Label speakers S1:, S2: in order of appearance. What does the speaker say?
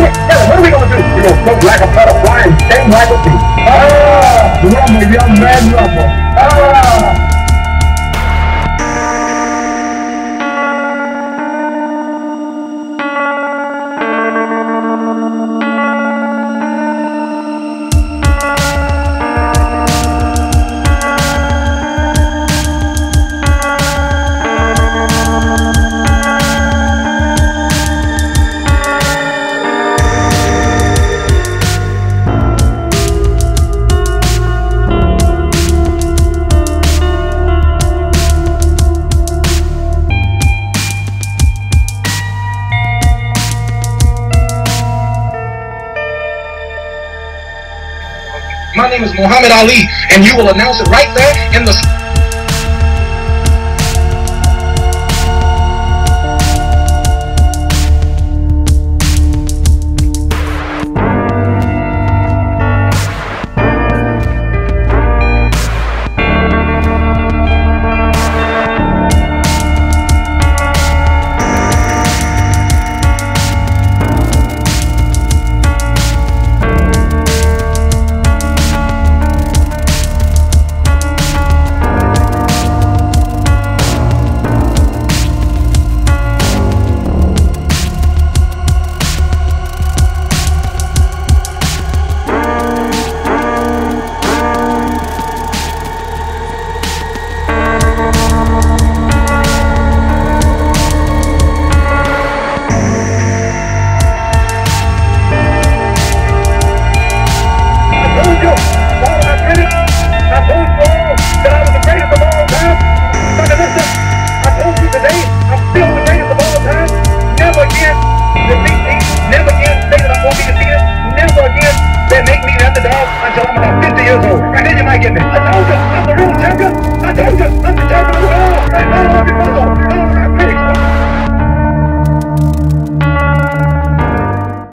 S1: what are we gonna do? We're gonna float like a butterfly and sting like a bee. Ah! Young man, rumble. Ah!
S2: My name is Muhammad Ali, and you will announce it right there in the.
S1: The underdog until I'm about 50 years old.